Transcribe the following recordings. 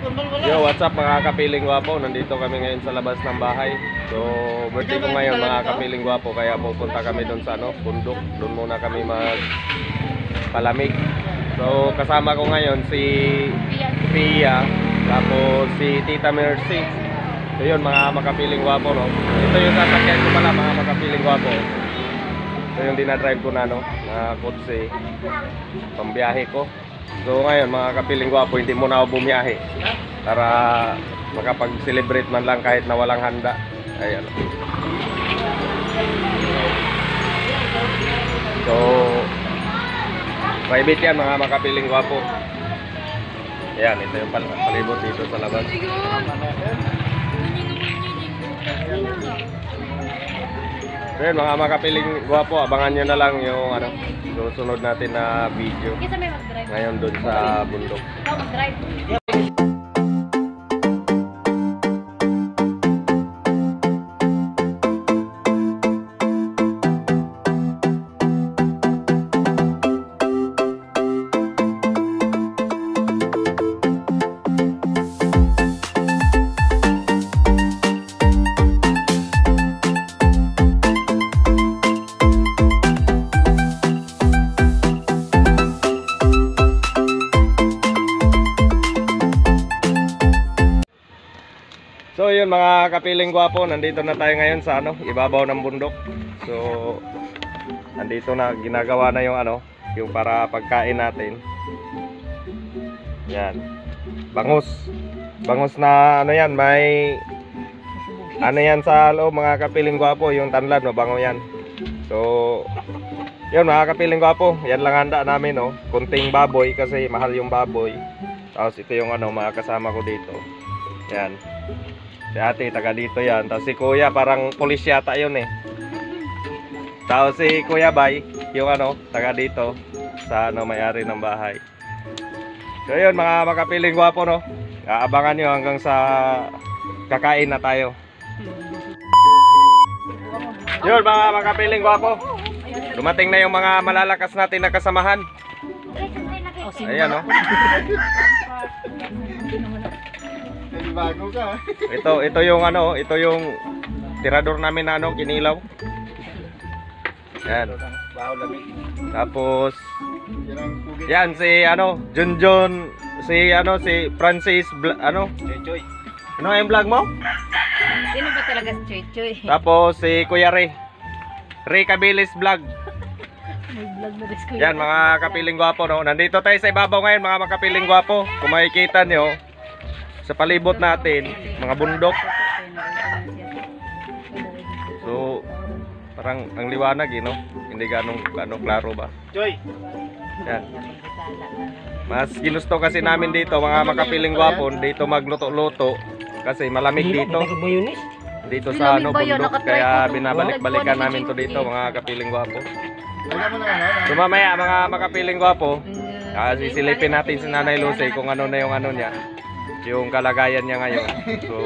Yo, what's up mga kapiling gwapo? Nandito kami ngayon sa labas ng bahay. So, birthday ko ngayon mga kapiling gwapo kaya pupunta kami doon sa ano, bundok. Doon muna kami mag palamig. So, kasama ko ngayon si Pia, tapos si Tita Mercy. So, yun mga makapiling gwapo, no? Ito yung sasakyan ko pala mga makapiling gwapo. Ito yung dinadrive ko na, no? Na kotse. Pambiyahe ko. So ngayon mga kapiling gwapo, hindi muna ako bumiyahe para makapag-celebrate man lang kahit na walang handa. Ayan. So, private yan mga makapiling gwapo. Ayan, ito yung pal- palibot dito sa labas. So yun, mga makapiling gwapo, abangan nyo na lang yung ano, susunod natin na video ngayon doon sa bundok. Ikaw mag-drive. So yun mga kapiling gwapo, nandito na tayo ngayon sa ano, ibabaw ng bundok. So nandito na ginagawa na yung ano, yung para pagkain natin. Yan. Bangus. Bangus na ano yan, may ano yan sa loob mga kapiling gwapo, yung tanlad no, bango yan. So yun mga kapiling gwapo, yan lang handa namin no. Kunting baboy kasi mahal yung baboy. Tapos ito yung ano, mga kasama ko dito. Yan. Si ate, taga dito yan. Tapos si kuya, parang pulis yata yun eh. Tapos si kuya bay, yung ano, taga dito. Sa ano, may-ari ng bahay. So yun, mga makapiling gwapo no. Aabangan nyo hanggang sa kakain na tayo. Yun, mga makapiling gwapo. Dumating na yung mga malalakas natin na kasamahan. Ayan no. Bago ka. Ito, ito yung ano, ito yung tirador namin na ano, kinilaw. Yan. Tapos, Yan si ano, Junjun, si ano, si Francis, Bla- ano, Choy choy. ano yung vlog mo? Sino ba talaga si Choy Choy? Tapos si Kuya Ray. Ray Cabilis vlog. May vlog na rin ko Yan mga kapiling gwapo no. Nandito tayo sa ibabaw ngayon mga makapiling gwapo. Kung makikita nyo, sa palibot natin, mga bundok. So, parang ang liwanag eh, no? Hindi ganong, ganong klaro ba? Yan. Mas ginusto kasi namin dito, mga makapiling gwapo, dito magluto-luto. Kasi malamig dito. Dito sa ano, bundok. Kaya binabalik-balikan namin to dito, mga kapiling mo ng ano. So mamaya, mga makapiling gwapo, ah, sisilipin natin si Nanay Lucy kung ano na yung ano niya. Yung kalagayan niya ngayon. So,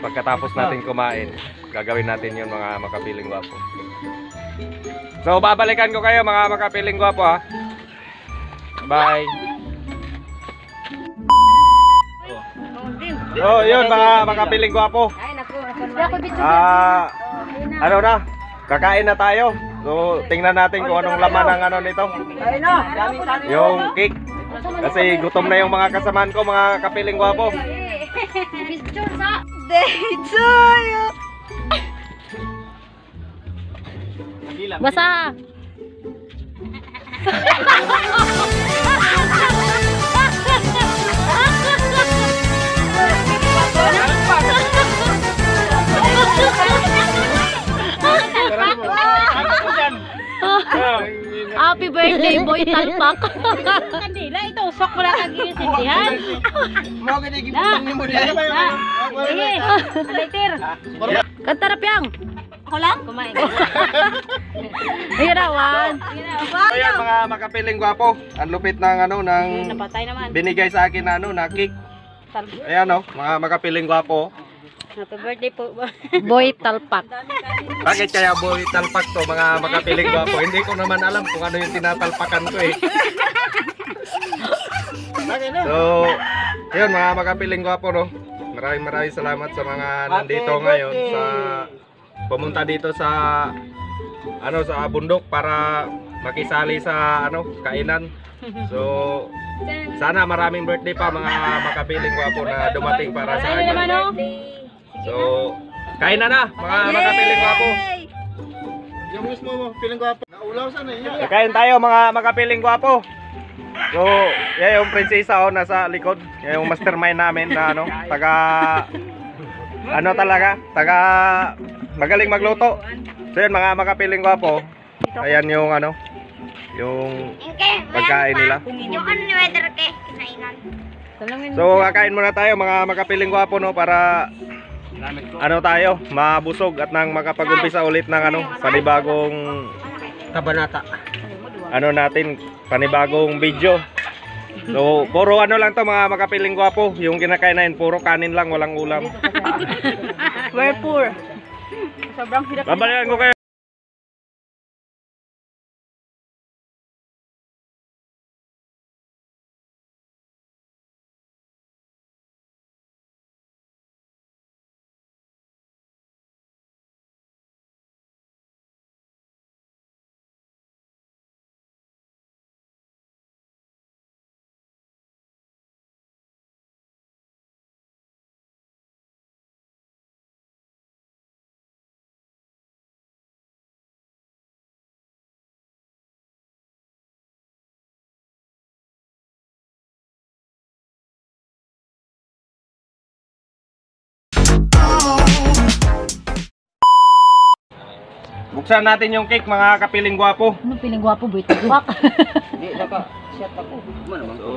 pagkatapos natin kumain, gagawin natin yun mga makapiling gwapo. So, babalikan ko kayo mga makapiling gwapo ha. Bye! So, yun mga makapiling gwapo. Ah, ano na? Kakain na tayo. So, tingnan natin kung anong laman ng ano nito. Yung cake. Kasi gutom na yung mga kasamaan ko, mga kapiling gwapo. Picture sa Daytoyo. Basa. Happy birthday, boy talpak. Kandila, ito usok mo lang ang ginisindihan. Mo gani gibutang ni mo dai. Sige, later. Kanta na piyang. Ako lang? Kumain. Ayun na, one. So yan mga makapiling gwapo. Ang lupit ng ano, ng Napatay naman. binigay sa akin na ano, na cake. Ayan o, mga makapiling gwapo. Happy birthday po. Boy talpak. Bakit kaya boy talpak to mga makapiling gwapo? Hindi ko naman alam kung ano yung tinatalpakan ko eh. So, Yun mga makapiling gwapo no. Maraming maraming salamat sa mga nandito ngayon sa pumunta dito sa ano sa bundok para makisali sa ano kainan. So sana maraming birthday pa mga makapiling gwapo na dumating para sa akin. So kain na na mga makapiling gwapo. Yung mismo mo, feeling ko apa. Naulaw sana iya. Kain tayo mga makapiling gwapo. So, yan yung prinsesa oh, nasa likod. Yan yung mastermind namin na ano, taga ano talaga, taga magaling magluto. So yun mga makapiling gwapo. Ayan yung ano, yung pagkain nila. Yung ano ni weather ke, kinainan. So kakain muna tayo mga makapiling gwapo no para ano tayo, mabusog at nang makapag-umpisa ulit ng ano, panibagong Kabanata. Ano natin, panibagong video. So, puro ano lang to mga makapiling gwapo. Yung kinakain natin, puro kanin lang, walang ulam. We're poor. Sobrang hirap. Babalikan ko kayo. Buksan natin yung cake mga kapiling gwapo. Ano piling gwapo, boy? Tagbak. Di naka shot ako. Ano man? So,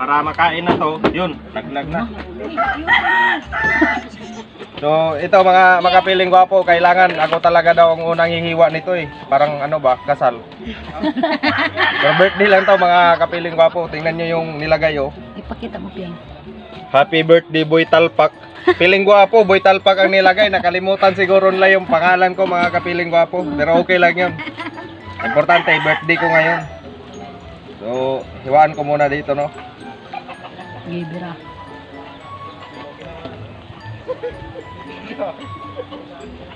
para makain na to, yun, laglag na. So, ito mga makapiling gwapo, kailangan ako talaga daw ang unang hihiwa nito eh. Parang ano ba, kasal. Pero birthday lang to mga kapiling gwapo. Tingnan nyo yung nilagay oh. Ipakita mo, Piang. Happy birthday Boy Talpak. Piling gwapo, Boy Talpak ang nilagay. Nakalimutan siguro nila yung pangalan ko mga kapiling gwapo. Pero okay lang yun. Importante, birthday ko ngayon. So, hiwaan ko muna dito, no? Gibira.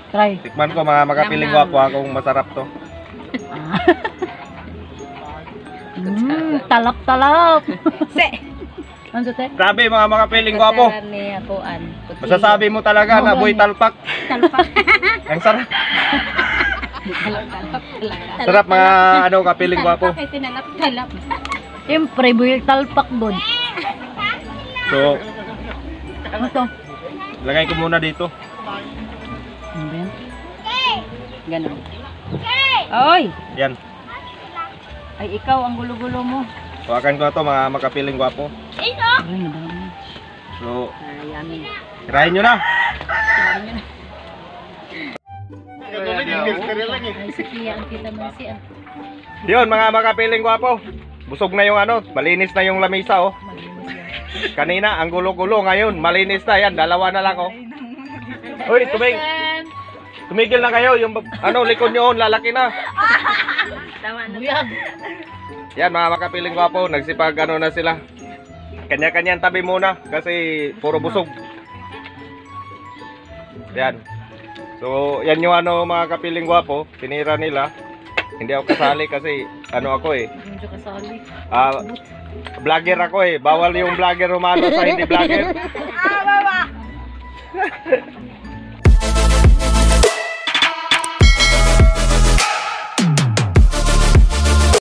Try. Tikman ko mga makapiling gwapo ha, kung masarap to. Mmm, talap-talap. Se. Ano te? Grabe mga makapiling gwapo. ni Akuan. Masasabi mo talaga na Boy Talpak. Talpak. Ang sarap. Talap-talap talaga. Sarap mga ano kapiling gwapo. Talpak ay tinalap-talap. Siyempre, boy, talpak doon. So, Ano to? lagay ko muna dito. Ano ba yan? Ganon. Oy! Yan. Ay, ikaw ang gulo-gulo mo. Hawakan ko na to mga makapiling gwapo. Nadami. So, tirahin nyo na. Eh. Yun mga makapiling gwapo. Busog na yung ano, malinis na yung lamisa oh. Kanina ang gulo-gulo ngayon, malinis na yan, dalawa na lang oh. Hoy, tumig tumigil na kayo, yung ano likod nyo, lalaki na. Tama na. Buyag. Yan mga makapiling gwapo, nagsipag ano na sila. Kanya-kanyang tabi muna kasi puro busog. Yan. So, yan yung ano mga kapiling gwapo, tinira nila. Hindi ako kasali kasi ano ako eh, Medyo kasali. ah vlogger ako eh. Bawal yung vlogger umano sa hindi vlogger.